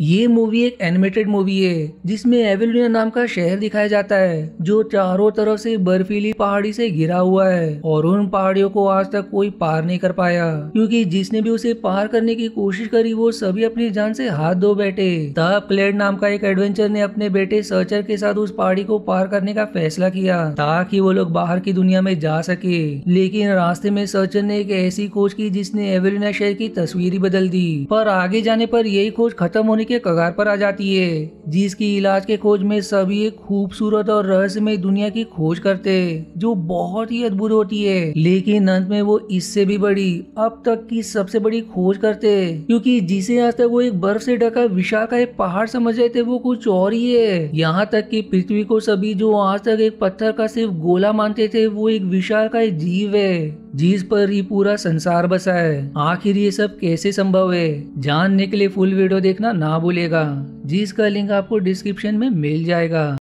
ये मूवी एक animated movie है, जिसमें एविलियन नाम का शहर दिखाया जाता है, जो चारों तरफ़ से बर्फीली पहाड़ी से घिरा हुआ है, और उन पहाड़ियों को आज तक कोई पार नहीं कर पाया, क्योंकि जिसने भी उसे पार करने की कोशिश करी, वो सभी अपनी जान से हाथ धो बैठे। तब क्लेड नाम का एक एडवेंचर ने अपने बेटे सर्चर के साथ उस पहाड़ी को पार करने का फैसला किया, ताकि वो लोग बाहर की दुनिया में जा सके। लेकिन रास्ते में सर्चर ने एक ऐसी खोज की, जिसने एविलिना शहर की तस्वीर ही बदल दी। पर आगे जाने पर यही खोज खत्म होने के कगार पर आ जाती है, जिसकी इलाज के खोज में सभी एक खूबसूरत और रहस्यमय दुनिया की खोज करते जो बहुत ही अद्भुत होती है। लेकिन अंत में वो इससे भी बड़ी, अब तक की सबसे बड़ी खोज करते क्योंकि जिसे आज तक वो एक बर्फ़ से ढका विशाल का एक पहाड़ समझ रहे थे, वो कुछ और ही है। यहाँ तक कि पृथ्वी को सभी जो आज तक एक पत्थर का सिर्फ़ गोला मानते थे, वो एक विशाल का एक जीव है। जिस पर ये पूरा संसार बसा है। आखिर ये सब कैसे संभव है? जानने के लिए फुल वीडियो देखना ना भूलेगा। जिसका लिंक आपको डिस्क्रिप्शन में मिल जाएगा।